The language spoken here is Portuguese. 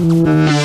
Música